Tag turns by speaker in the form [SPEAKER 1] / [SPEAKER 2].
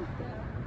[SPEAKER 1] Yeah.